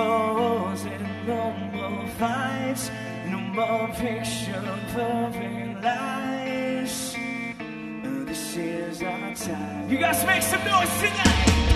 and no more fights, no more fiction, perfect lies. This is our time. You guys make some noise tonight!